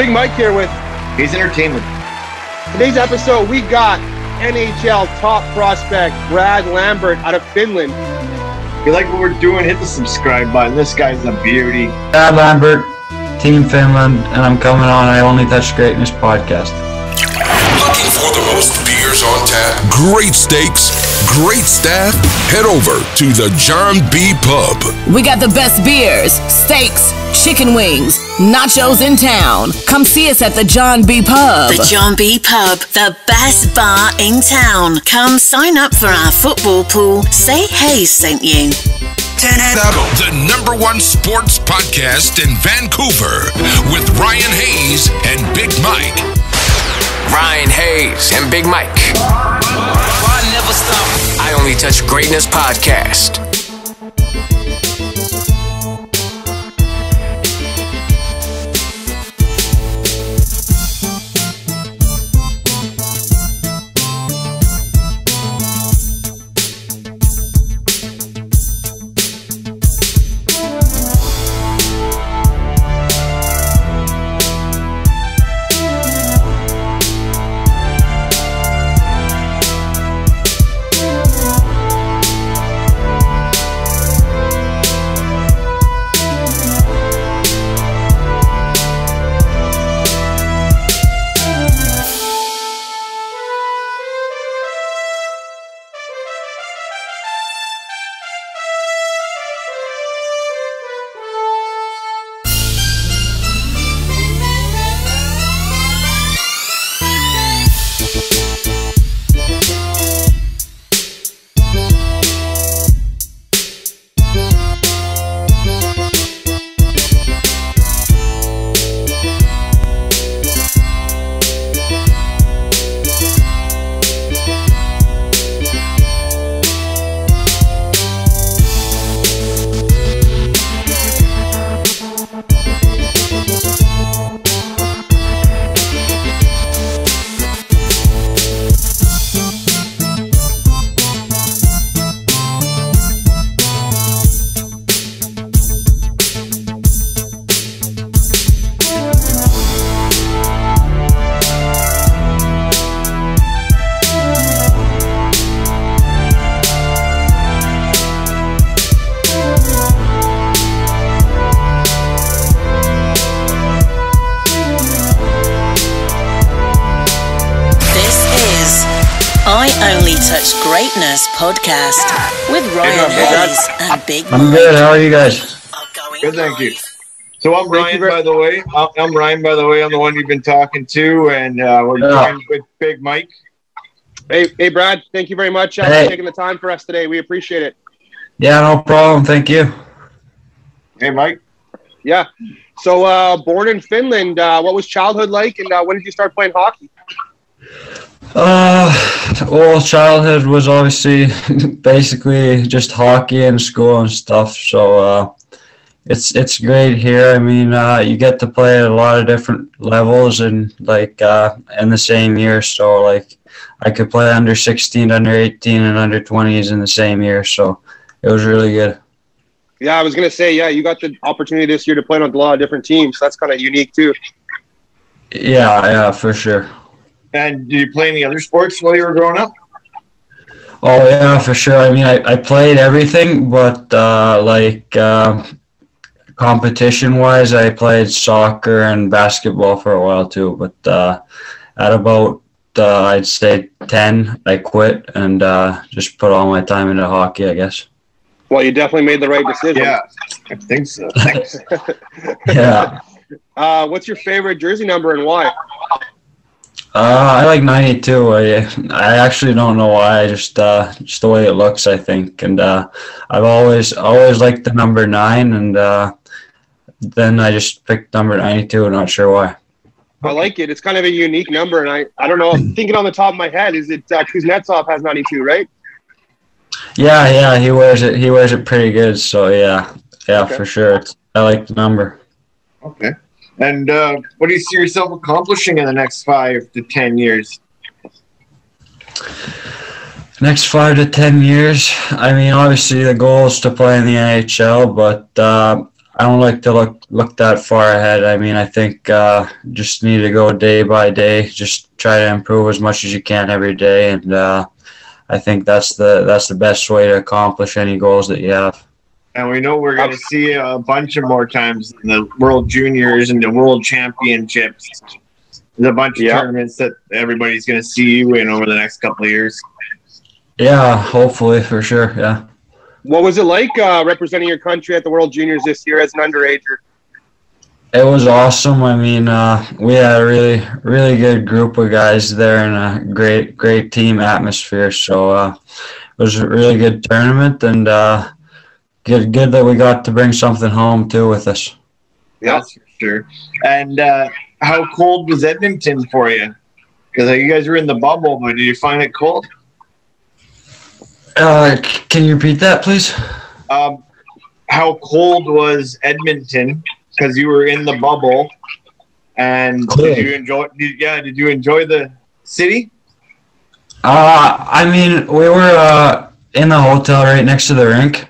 Big Mike here with He's entertainment. today's episode. We got NHL top prospect Brad Lambert out of Finland. If you like what we're doing, hit the subscribe button. This guy's a beauty. Brad Lambert, Team Finland, and I'm coming on I Only Touch Greatness podcast. Looking for the most beers on tap, great steaks, great staff? Head over to the John B. Pub. We got the best beers, steaks, chicken wings, nachos in town. Come see us at the John B. Pub. The John B. Pub, the best bar in town. Come sign up for our football pool. Say hey sent you. The number one sports podcast in Vancouver with Ryan Hayes and Big Mike. Ryan Hayes and Big Mike. I Only Touch Greatness podcast. Touch Greatness podcast with Ryan job, Hayes and Big I'm Mike. good. How are you guys? Good, thank you. So I'm Thank Ryan, by the way. I'm- I'm Ryan, by the way. I'm the one you've been talking to, and uh, we're Yeah. joined with Big Mike. Hey, hey, Brad. Thank you very much uh, Hey. for taking the time for us today. We appreciate it. Yeah, no problem. Thank you. Hey, Mike. Yeah. So, uh, born in Finland. Uh, what was childhood like, and uh, when did you start playing hockey? Uh, well, childhood was obviously basically just hockey and school and stuff. So uh, it's it's great here. I mean, uh, you get to play at a lot of different levels and like uh, in the same year. So like I could play under 16, under 18, and under 20s in the same year. So it was really good. Yeah, I was gonna say, yeah, you got the opportunity this year to play on a lot of different teams. So that's kind of unique too. Yeah, yeah, for sure. And did you play any other sports while you were growing up? Oh yeah, for sure. I mean, I, I played everything, but uh, like uh, competition wise, I played soccer and basketball for a while too. But uh, at about uh, I'd say ten, I quit and uh, just put all my time into hockey. I guess. Well, you definitely made the right decision. Yeah, I think so. Yeah. Uh, what's your favorite jersey number and why? Uh, I like 92. I, I actually don't know why. I just uh, just the way it looks, I think. And uh, I've always always liked the number nine, and uh, then I just picked number 92. Not sure why. I like it. It's kind of a unique number, and I, I don't know. Thinking on the top of my head, is it uh, Kuznetsov has 92, right? Yeah, yeah, he wears it. He wears it pretty good. So yeah, yeah, Okay. for sure. It's, I like the number. Okay. And uh, what do you see yourself accomplishing in the next five to ten years? Next five to ten years. I mean, obviously the goal is to play in the NHL, but uh, I don't like to look look that far ahead. I mean, I think uh, just need to go day by day. Just try to improve as much as you can every day, and uh, I think that's the that's the best way to accomplish any goals that you have. And we know we're going to see a bunch of more times in the World Juniors and the World Championships. There's a bunch of Yeah. tournaments that everybody's going to see you in over the next couple of years. Yeah, hopefully for sure. Yeah. What was it like uh, representing your country at the World Juniors this year as an underager? It was awesome. I mean, uh, we had a really, really good group of guys there and a great, great team atmosphere. So uh, it was a really good tournament, and uh, good, good that we got to bring something home too with us. That's for sure. And uh, how cold was Edmonton for you? Because you guys were in the bubble, but did you find it cold? Uh, can you repeat that, please? Um, how cold was Edmonton? Because you were in the bubble, and did you enjoy? Did, yeah, did you enjoy the city? Uh, I mean, we were uh, in the hotel right next to the rink,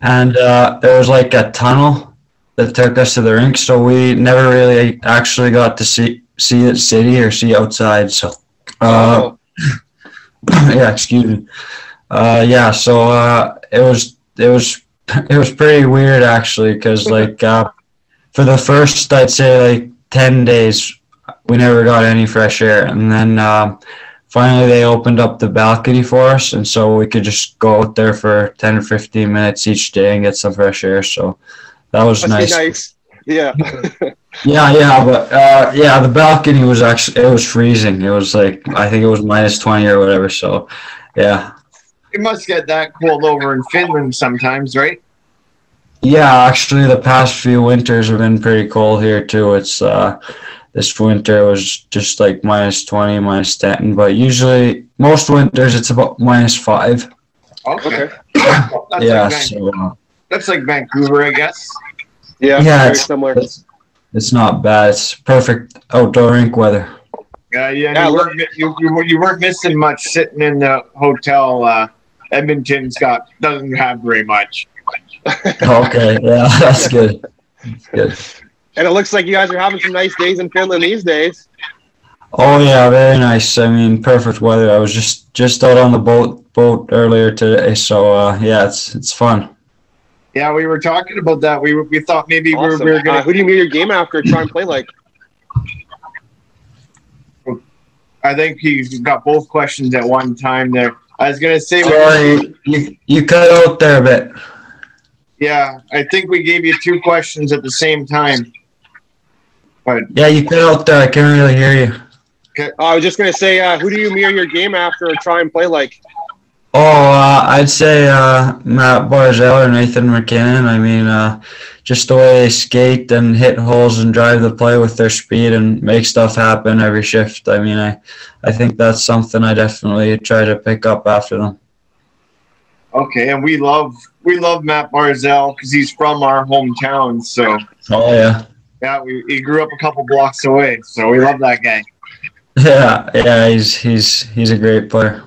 and uh, there was like a tunnel that took us to the rink, so we never really actually got to see see the city or see outside. So, uh, yeah, excuse me. Uh, yeah, so uh, it was it was it was pretty weird actually because like uh, for the first I'd say like ten days we never got any fresh air, and then. Finally they opened up the balcony for us and so we could just go out there for 10 or 15 minutes each day and get some fresh air so that was nice nice. Yeah. yeah yeah but uh, yeah the balcony was actually it was freezing it was like i think it was minus 20 or whatever so yeah It must get that cold over in Finland sometimes, right? yeah actually the past few winters have been pretty cold here too it's uh this winter was just like minus 20 minus 10 but usually most winters it's about minus 5 Okay. Okay. That's, yeah like so uh, that's like Vancouver, I guess. Yeah. Yeah, it's- similar. It's, it's not bad. It's perfect outdoor rink weather. Yeah, yeah. Yeah, you, weren't, you, you, you weren't missing much sitting in the hotel. Uh, Edmonton's got doesn't have very much. Okay, yeah, that's good. That's good. And it looks like you guys are having some nice days in Finland these days. Oh yeah, very nice. I mean, perfect weather. I was just just out on the boat boat earlier today, so uh, yeah, it's it's fun. Yeah, we were talking about that. We we thought maybe we were, we were Uh, gonna. who do you meet your game after? Try and play like. I think he's got both questions at one time there. I was gonna say, Sorry, you you cut out there a bit. yeah, I think we gave you two questions at the same time. But Yeah, you cut out there. I can't really hear you. Uh, I was just gonna say, uh, who do you mirror your game after or try and play like? Oh, uh, I'd say uh, Matt Barzal or Nathan MacKinnon. I mean, uh, just the way they skate and hit holes and drive the play with their speed and make stuff happen every shift. I mean, I, I think that's something I definitely try to pick up after them. okay, and we love we love Matt Barzal because he's from our hometown. So Oh yeah, yeah, we, he grew up a couple blocks away. So we love that guy. yeah, yeah. He's he's he's a great player.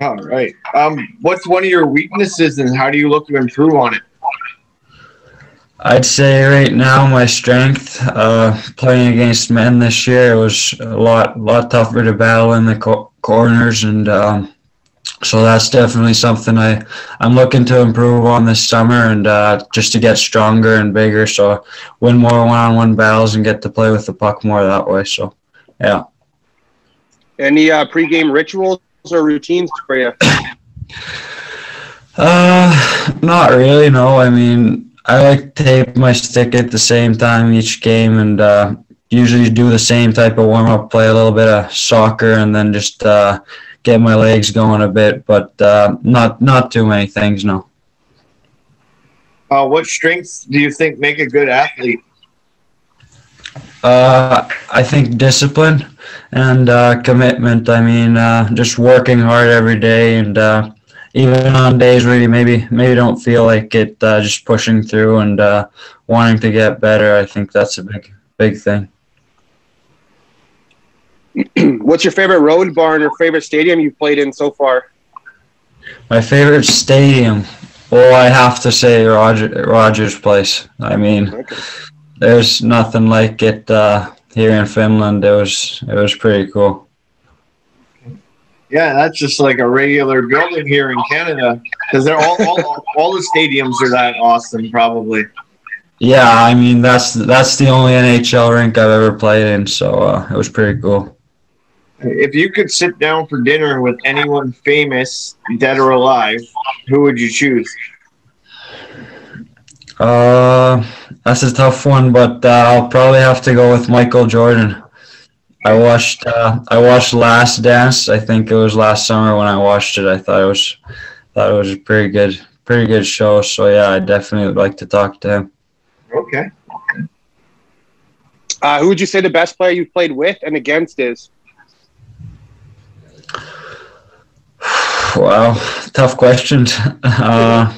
All right. Um, what's one of your weaknesses, and how do you look to improve on it? I'd say right now my strength uh, playing against men this year was a lot lot tougher to battle in the co- corners and um, so that's definitely something I I'm looking to improve on this summer and uh, just to get stronger and bigger so win more one-on-one battles and get to play with the puck more that way so yeah Any uh, pregame rituals or routines for you? Uh, not really. No, I mean, I like to tape my stick at the same time each game, and uh, usually do the same type of warm up, play a little bit of soccer, and then just uh, get my legs going a bit. But uh, not not too many things. No. Uh, what strengths do you think make a good athlete? Uh, I think discipline and uh, commitment. I mean, uh, just working hard every day, and uh, even on days where you maybe maybe don't feel like it, uh, just pushing through and uh, wanting to get better. I think that's a big big thing. What's your favorite road barn or favorite stadium you've played in so far? My favorite stadium. well, I have to say Roger Rogers Place. I mean, Okay. there's nothing like it uh, here in Finland. It was it was pretty cool. Yeah, that's just like a regular building here in Canada because they're all, all all the stadiums are that awesome. Probably. Yeah, I mean that's that's the only NHL rink I've ever played in, so uh, it was pretty cool. If you could sit down for dinner with anyone famous, dead or alive, who would you choose? Uh, that's a tough one, but uh, I'll probably have to go with Michael Jordan. I watched uh, I watched Last Dance. I think it was last summer when I watched it. I thought it was thought it was a pretty good pretty good show. So yeah, I definitely would like to talk to him. Okay. Uh, who would you say the best player you've played with and against is? Wow, tough questions. Uh,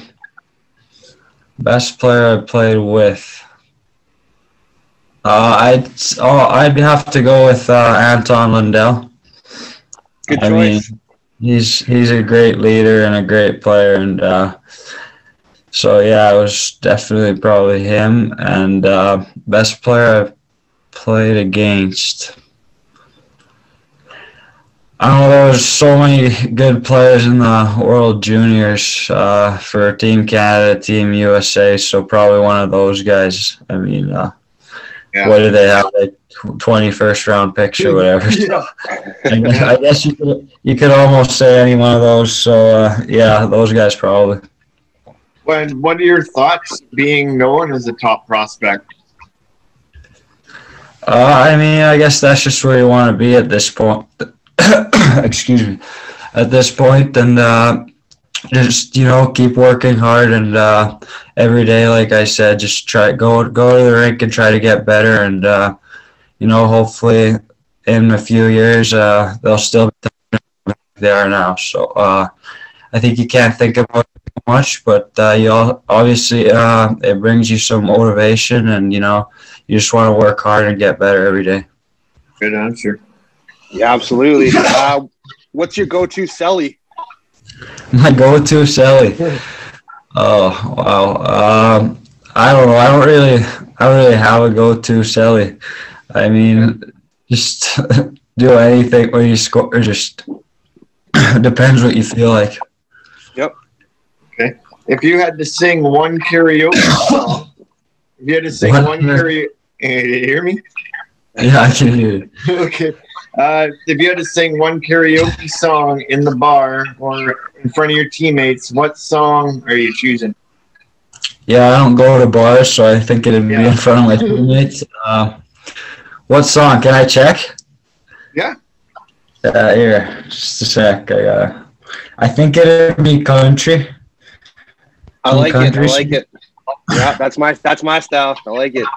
best player I played with. Uh, I'd oh, I'd have to go with uh, Anton Lundell. Good I choice. mean, he's he's a great leader and a great player, and uh, so yeah, it was definitely probably him. And uh, best player I played against. I know. There was so many good players in the World Juniors uh, for Team Canada, Team USA. So probably one of those guys. I mean, uh, Yeah. what do they have? Like twenty first round picks or whatever. I guess- I guess you could you could almost say any one of those. So uh, yeah, those guys probably. When what are your thoughts being known as a top prospect? Uh, I mean, I guess that's just where you want to be at this point. Excuse me. At this point, and uh, just you know, keep working hard and uh, every day, like I said, just try go go to the rink and try to get better, and uh, you know, hopefully, in a few years, uh, they'll still be they are now. So uh, I think you can't think about much, but uh, you all, obviously uh, it brings you some motivation, and you know, you just want to work hard and get better every day. Good answer. Yeah, absolutely. Uh, what's your go-to celly? My go-to celly. Oh wow. Um, I don't know. I don't really. I don't really have a go-to celly. I mean, just do anything when you score. Just depends what you feel like. Yep. Okay. If you had to sing one karaoke song, if you had to sing What? one karaoke, you hear me? Yeah, I can hear you. okay. Uh, if you had to sing one karaoke song in the bar or in front of your teammates, what song are you choosing? Yeah, I don't go to bars, so I think it'd be in front of my teammates. Uh, what song? Can I check? Yeah. Uh, here, just a sec. I uh, I think it'd be country. I Some like it. I like it. Yeah, that's my that's my style. I like it.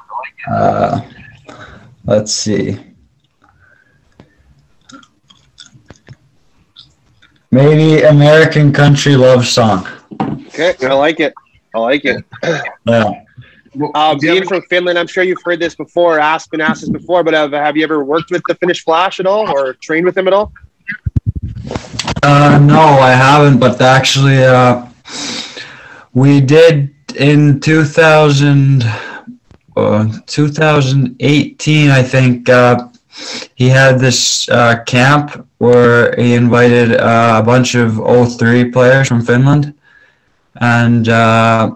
Uh, let's see. Maybe American Country Love Song. Okay, I like it. I like it. Yeah. Uh, being have from Finland, I'm sure you've heard this before. Asked been asked this before, but have, have you ever worked with the Finnish Flash at all, or trained with him at all? Uh, no, I haven't, but actually, uh, we did in 2000, uh, 2018, I think, uh, he had this uh, camp where he invited uh, a bunch of 03 players from Finland. And uh,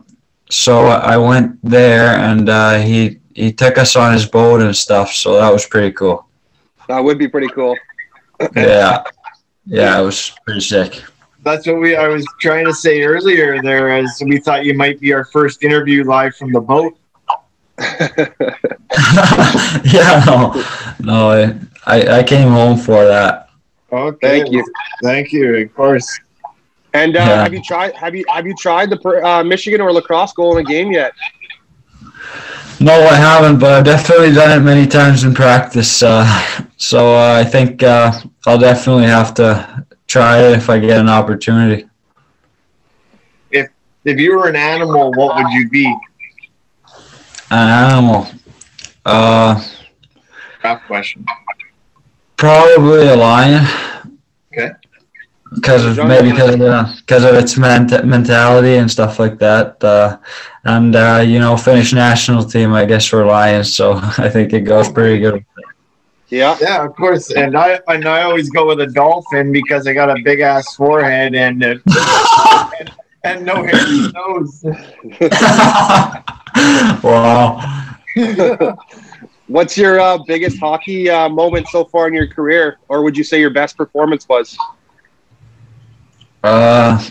so I went there and uh, he, he took us on his boat and stuff, so that was pretty cool. That would be pretty cool. Yeah. Yeah, it was pretty sick. That's what we I was trying to say earlier there as we thought you might be our first interview live from the boat. yeah, no, no, I, I, I came home for that. Okay. Thank you. Thank you, of course. And uh, Yeah. have you tried have you have you tried the uh, Michigan or lacrosse goal in a game yet? No, I haven't, but I've definitely done it many times in practice. Uh, so uh, I think uh, I'll definitely have to try it if I get an opportunity. If if you were an animal, what would you be? An animal, uh, Tough question. probably a lion. Okay. because of maybe because of, because of its ment- mentality and stuff like that. Uh, and uh, you know, Finnish national team, I guess we're Lions, so I think it goes pretty good. Yeah, yeah, of course. And I and I always go with a dolphin because I got a big ass forehead and uh, and, and no hairy nose. wow. What's your uh, biggest hockey uh, moment so far in your career, or would you say your best performance was? Uh,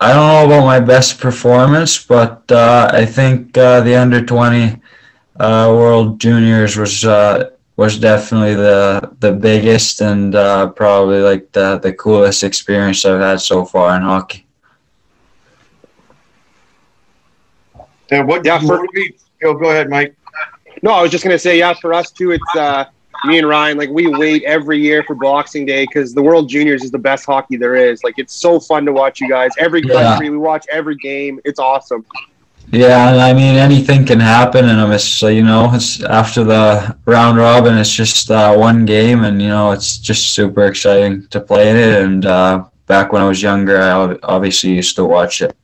I don't know about my best performance, but uh, I think uh, the under twenty uh, World Juniors was uh, was definitely the the biggest and uh, probably like the the coolest experience I've had so far in hockey. And what Yeah, for- movie? Oh, go ahead, Mike. No, I was just gonna say, yeah, for us too. It's uh, me and Ryan. Like we wait every year for Boxing Day because the World Juniors is the best hockey there is. Like it's so fun to watch you guys. Every Yeah. country, we watch every game. It's awesome. Yeah, I mean anything can happen, and it's so you know it's after the round robin. It's just uh, one game, and you know it's just super exciting to play in it. And uh, back when I was younger, I obviously used to watch it.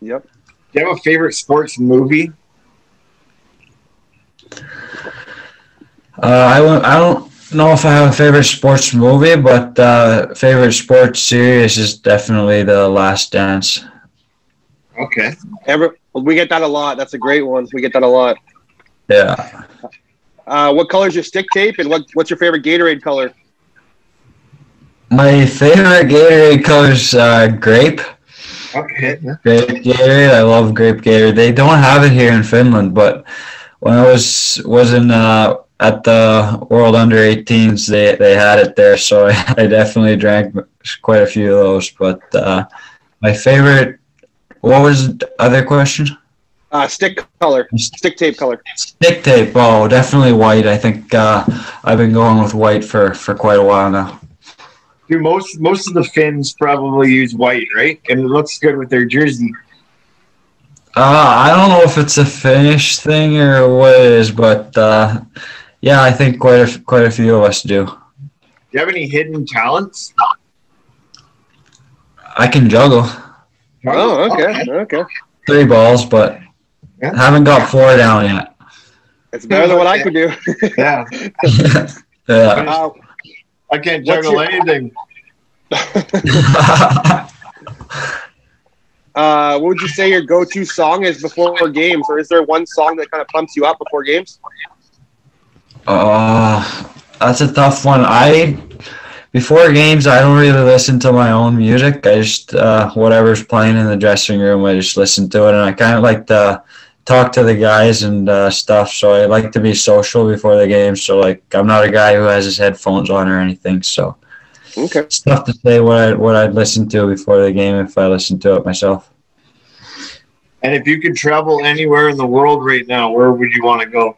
Yep. Do you have a favorite sports movie? Uh, I won't- I don't know if I have a favorite sports movie, but uh, favorite sports series is definitely The Last Dance. Okay. Ever we get that a lot. That's a great one. We get that a lot. Yeah. Uh, what color is your stick tape, and what what's your favorite Gatorade color? My favorite Gatorade color is uh, grape. Okay. Grape Gatorade. I love grape Gatorade. They don't have it here in Finland, but when I was was in uh, at the World Under 18s, they they had it there, so I, I definitely drank quite a few of those. But uh, my favorite. What was the other question? Uh, stick color, stick tape color. Stick tape. Oh, definitely white. I think uh, I've been going with white for, for quite a while now. Do most most of the Finns probably use white, right? And it looks good with their jersey. Uh, I don't know if it's a Finnish thing or what it is, but uh, yeah, I think quite a quite a few of us do. Do you have any hidden talents? I can juggle Oh, okay, okay. three balls, but Yeah. haven't got four down yet. It's better than what I could do. Yeah. yeah. Uh, I can't juggle your- anything. uh, what would you say your go-to song is before games, or is there one song that kind of pumps you up before games? Uh, that's a tough one. I before games, I don't really listen to my own music. I just uh, whatever's playing in the dressing room, I just listen to it, and I kind of like to talk to the guys and uh, stuff. So I like to be social before the game. So like, I'm not a guy who has his headphones on or anything. So Okay. it's tough to say what I what I'd listen to before the game if I listen to it myself. And if you could travel anywhere in the world right now, where would you want to go?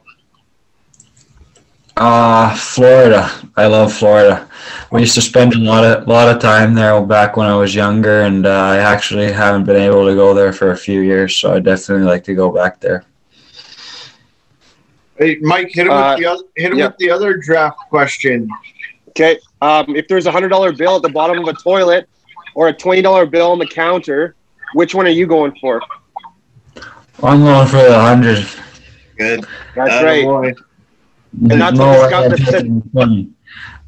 Uh, Florida. I love Florida. We used to spend a lot of lot of time there back when I was younger, and uh, I actually haven't been able to go there for a few years. So I definitely like to go back there. Hey, Mike, hit him Uh, with the other, hit him yeah. with the other draft question. Okay. Um, if there's a hundred dollar bill at the bottom of a toilet or a twenty dollar bill on the counter, which one are you going for? I'm going for the hundred. Good. That's right. Attaboy. There's that's no what the way scout that said- taking 20.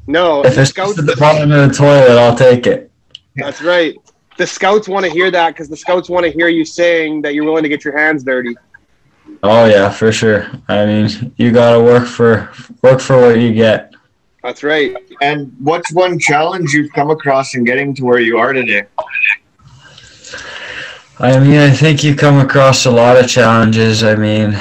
No, If the it's scouts. at the bottom of the toilet, I'll take it. That's right. The scouts want to hear that because the scouts want to hear you saying that you're willing to get your hands dirty. Oh yeah, for sure. I mean, you gotta work for work for what you get. That's right. And what's one challenge you've come across in getting to where you are today? I mean, I think you come across a lot of challenges. I mean,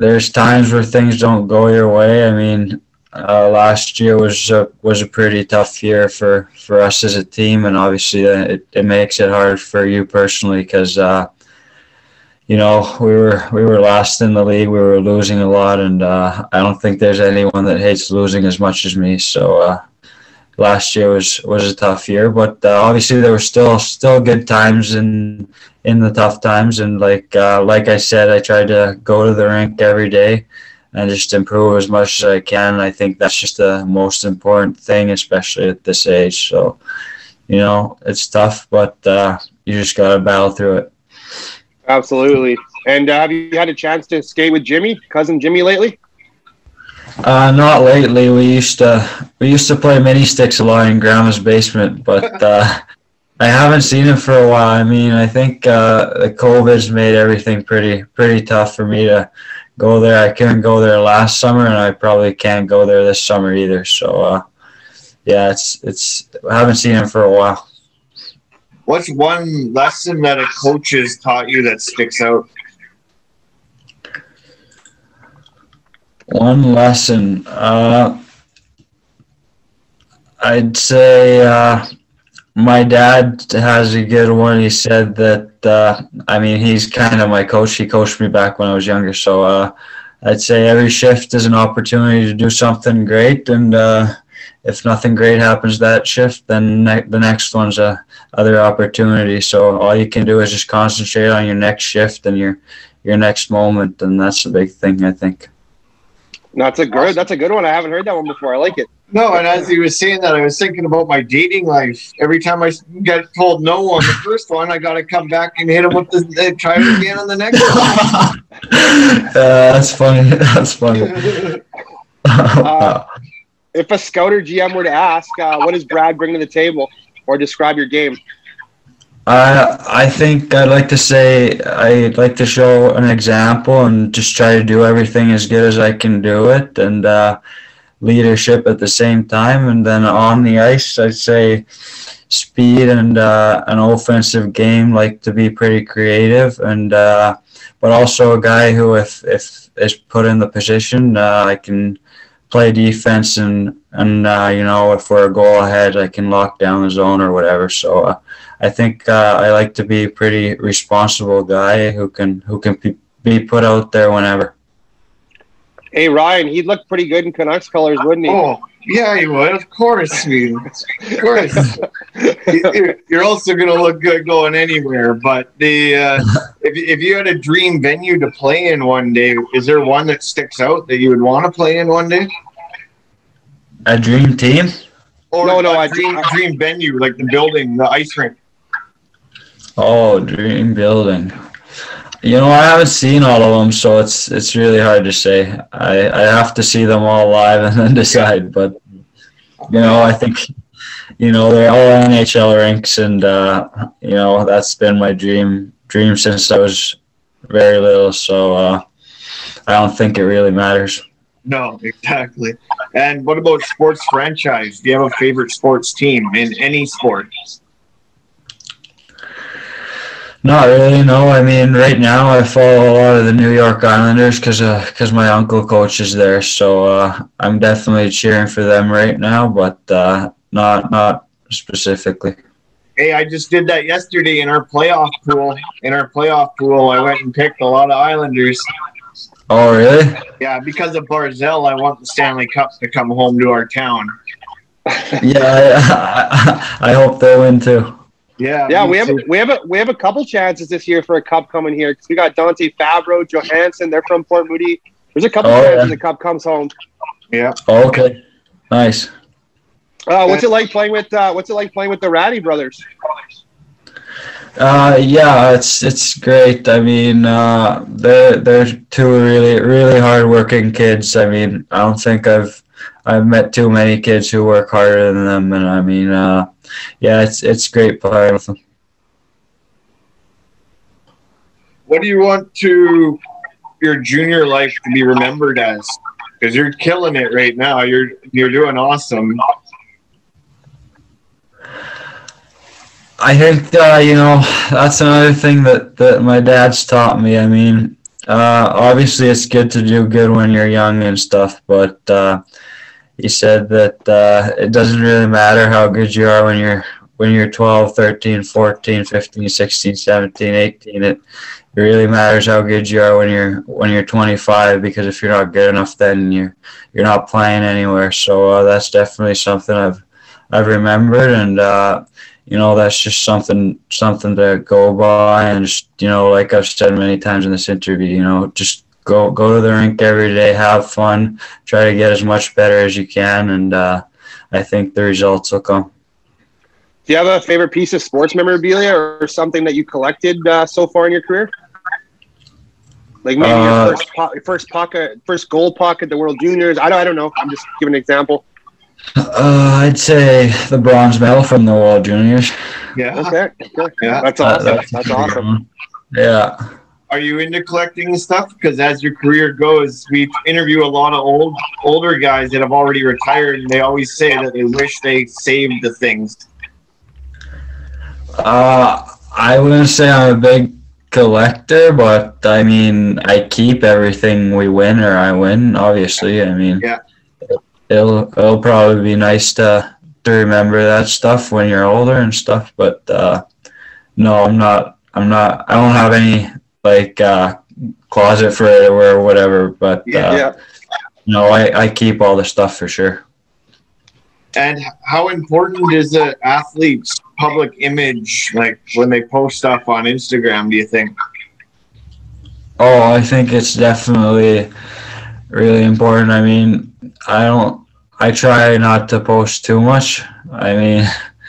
there's times where things don't go your way. I mean, uh, last year was a, was a pretty tough year for, for us as a team, and obviously uh, it, it makes it hard for you personally because uh, you know we were we were last in the league. We were losing a lot, and uh, I don't think there's anyone that hates losing as much as me. So. Last year was, was a tough year, but uh, obviously there were still still good times and in the tough times and like uh, like I said I try to go to the rink every day and just improve as much as I can I think that's just the most important thing especially at this age so you know, it's tough, but uh, you just got to battle through it. Absolutely. And uh, have you had a chance to skate with Jimmy, cousin Jimmy, lately? Uh, not lately. We used to we used to play mini sticks a lot in grandma's basement, but uh, I haven't seen him for a while. I mean, I think uh, the COVID's made everything pretty pretty tough for me to go there. I couldn't go there last summer, and I probably can't go there this summer either. So, uh, yeah, it's it's. I haven't seen him for a while. What's one lesson that a coach has taught you that sticks out? One lesson. Uh, I'd say uh, my dad has a good one. He said that, uh, I mean, he's kind of my coach. He coached me back when I was younger. So uh, I'd say every shift is an opportunity to do something great. And uh, if nothing great happens that shift, then ne- the next one's a other opportunity. So all you can do is just concentrate on your next shift and your your next moment, and that's the big thing, I think. That's a good. That's a good one. I haven't heard that one before. I like it. No, and as he was saying that, I was thinking about my dating life. Every time I get told no on the first one, I got to come back and hit him with the uh, try it again on the next one. uh, that's funny. That's funny. Uh, if a scout or GM were to ask, uh, what does Brad bring to the table, or describe your game? I I think I'd like to say I'd like to show an example and just try to do everything as good as I can do it and uh, leadership at the same time. And then on the ice, I'd say speed and uh, an offensive game, like to be pretty creative and uh, but also a guy who if if is put in the position, uh, I can play defense and and uh, you know if we're a goal ahead, I can lock down the zone or whatever. So I think uh, I like to be a pretty responsible guy who can who can be, be put out there whenever. Hey Ryan, he'd look pretty good in Canucks colors, wouldn't he? Oh, yeah, he would. Of course, man. Of course. You're- You're also going to look good going anywhere. But the uh, if, if you had a dream venue to play in one day, is there one that sticks out that you would want to play in one day? A dream team? Or No, no, a dream, I- dream venue, like the building, the ice rink. Oh, dream building. You know, I haven't seen all of them, so it's it's really hard to say. I I have to see them all live and then decide. But you know, I think you know they're all NHL rinks, and uh, you know that's been my dream dream since I was very little. So uh, I don't think it really matters. No, exactly. And what about sports franchise? Do you have a favorite sports team in any sport? Not really, no. I mean, right now I follow a lot of the New York Islanders because because my uncle coaches there, so uh, I'm definitely cheering for them right now, but uh, not not specifically. Hey, I just did that yesterday in our playoff pool. In our playoff pool, I went and picked a lot of Islanders. Oh, really? Yeah, because of Barzal, I want the Stanley Cup to come home to our town. Yeah, I, I, hope they win too. Yeah, Yeah, we have too. we have a, we have a couple chances this year for a cup coming here because we got Dante Fabbro, Johansen. They're from Port Moody. There's a couple Oh, chances yeah. the cup comes home. yeah. Okay, nice. Uh, what's it like playing with uh, What's it like playing with the Räty brothers? Uh, yeah, it's it's great. I mean, uh, they're they're two really really hardworking kids. I mean, I don't think I've I've met too many kids who work harder than them, and I mean, uh, yeah, it's it's great playing with them. What do you want to your junior life to be remembered as? Because you're killing it right now. You're you're doing awesome. I think uh, you know that's another thing that that my dad's taught me. I mean, uh, obviously it's good to do good when you're young and stuff, but uh, he said that uh, it doesn't really matter how good you are when you're when you're 12, 13, 14, 15, 16, 17, 18. It it really matters how good you are when you're when you're 25 because if you're not good enough then you're you're not playing anywhere. So uh, that's definitely something I've I've remembered and uh, you know that's just something something to go by and just you know like I've said many times in this interview you know just go go to the rink every day have fun try to get as much better as you can and uh, I think the results will come. Do Do you have a favorite piece of sports memorabilia or something that you collected uh, so far in your career? Like maybe Uh, your first po- first pocket, first gold pocket, the World Juniors. I don't, I don't know. I'm just giving an example. Uh, I'd say the bronze medal from the World Juniors. Yeah. Okay, okay. Yeah. that's That- awesome. that's That's awesome. Yeah. Are you into collecting stuff? Because as your career goes, we interview a lot of old older guys that have already retired, and they always say that they wish they saved the things. Uh, I wouldn't say I'm a big collector, but I mean, I keep everything we win or I win. Obviously, I mean, Yeah. it'll it'll probably be nice to to remember that stuff when you're older and stuff. But uh, no, I'm not. I'm not. I don't have any like uh, closet for it or whatever. But Yeah, uh, yeah. no, I I keep all the stuff for sure. And how important is an athlete's public image, like when they post stuff on Instagram? Do you think? Oh, I think it's definitely really important. I mean, I don't, I try not to post too much. I mean,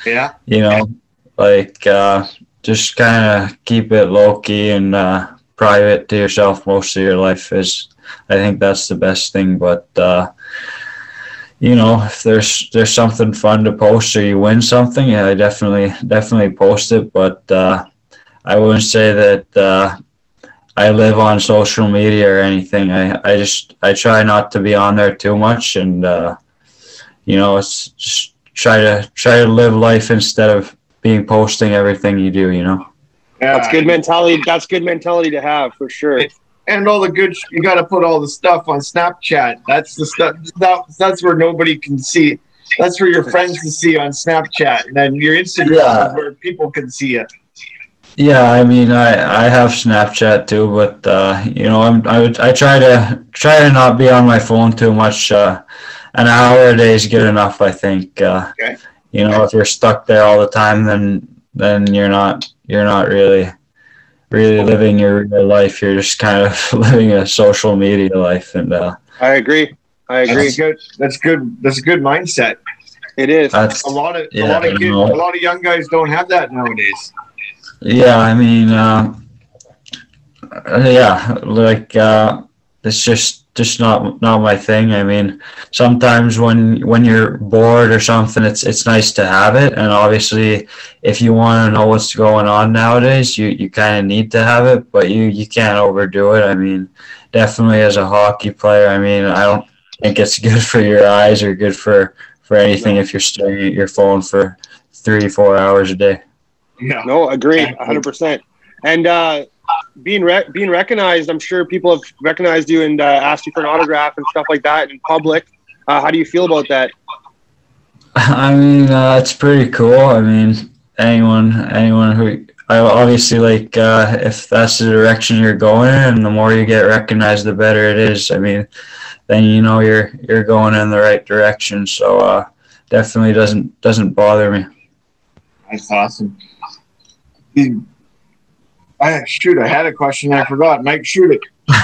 Yeah. you know, like, uh, just kind of keep it low key and, uh, private to yourself most of your life is, I think that's the best thing. But, uh, you know, if there's, there's something fun to post or you win something, yeah, I definitely, definitely post it. But, uh, I wouldn't say that, uh, I live on social media or anything. I, I just I try not to be on there too much, and uh, you know, it's just try to try to live life instead of being posting everything you do. You know. Yeah. That's good mentality. That's good mentality to have for sure. And all the good, you got to put all the stuff on Snapchat. That's the stuff. That, that's where nobody can see. That's for your friends to see on Snapchat, and then your Instagram Yeah. is where people can see it. Yeah, I mean, I, I have Snapchat too, but uh, you know, I'm I, would- I try to try to not be on my phone too much. Uh, an hour a day is good enough, I think. Uh, Okay. You know, if you're stuck there all the time, then then you're not you're not really really living your real life. You're just kind of living a social media life, and uh, I agree. I agree. That's good. That's good. That's a good mindset. It is. A lot of a lot of kids, a lot of young guys don't have that nowadays. Yeah, I mean, uh, yeah, like uh, it's just just not not my thing. I mean, sometimes when when you're bored or something, it's it's nice to have it, and obviously, if you want to know what's going on nowadays, you you kind of need to have it, but you you can't overdo it. I mean, definitely as a hockey player, I mean, I don't think it's good for your eyes or good for for anything if you're staring at your phone for three four hours a day. Yeah. No, agree, hundred percent. And uh, being re- being recognized, I'm sure people have recognized you and uh, asked you for an autograph and stuff like that in public. Uh, how do you feel about that? I mean, uh, it's pretty cool. I mean, anyone, anyone who, I obviously like, uh, if that's the direction you're going and the more you get recognized, the better it is. I mean, then you know you're you're going in the right direction. So uh, definitely doesn't doesn't bother me. That's awesome. The- I shoot. I had a question. I forgot. Mike, shoot it.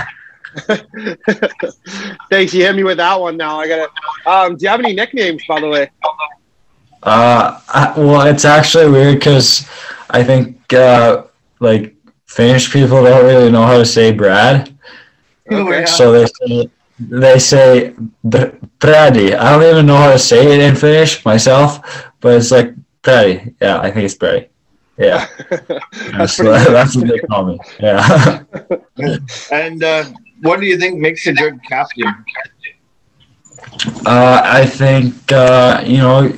Thanks, you hit me with that one. Now I got it. Um, do you have any nicknames, by the way? Uh, I, well, it's actually weird because I think uh, like Finnish people don't really know how to say Brad. Oh, yeah. So they say, they say Br- Brady. I don't even know how to say it in Finnish myself, but it's like Brady. Yeah, I think it's Brady. Yeah, that's, That's good. that's what they call me. Yeah. And uh, what do you think makes a good captain? Uh, I think uh, you know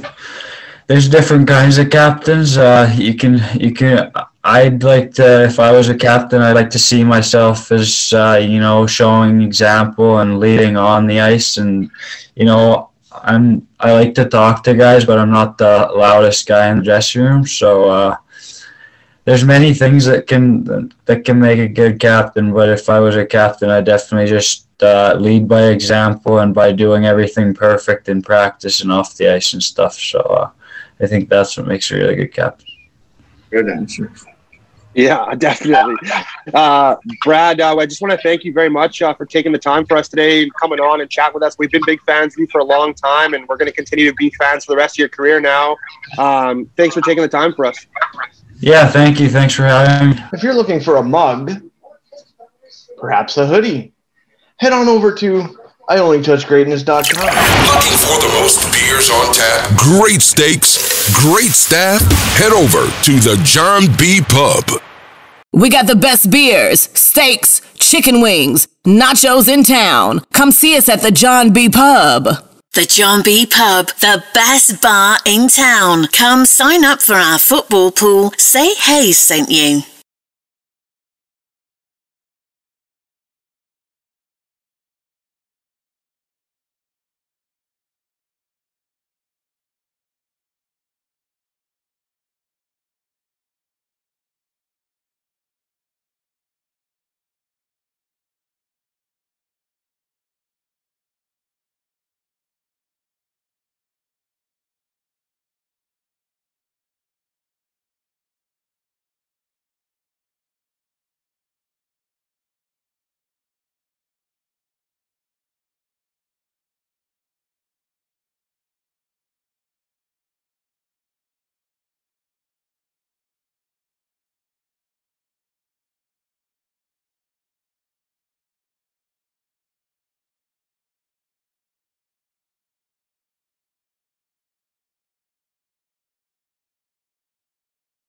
there's different kinds of captains. Uh, you can you can. I'd like to if I was a captain, I'd like to see myself as uh, you know showing example and leading on the ice, and you know I'm I like to talk to guys, but I'm not the loudest guy in the dressing room. So uh, there's many things that can that can make a good captain. But if I was a captain, I definitely just uh, lead by example and by doing everything perfect in practice and off the ice and stuff. So uh, I think that's what makes a really good captain. Good answer. Yeah, definitely. Uh, Brad, uh, I just want to thank you very much uh, for taking the time for us today and coming on and chat with us. We've been big fans of you for a long time, and we're going to continue to be fans for the rest of your career now. Um, thanks for taking the time for us. Yeah, thank you. Thanks for having me. If you're looking for a mug, perhaps a hoodie, head on over to IOnlyTouchGreatness.com. Looking for the most beers on tap, great steaks, great staff? Head over to the John B. Pub. We got the best beers, steaks, chicken wings, nachos in town. Come see us at the John B. Pub. The John B. Pub, the best bar in town. Come sign up for our football pool. Say hey sent you.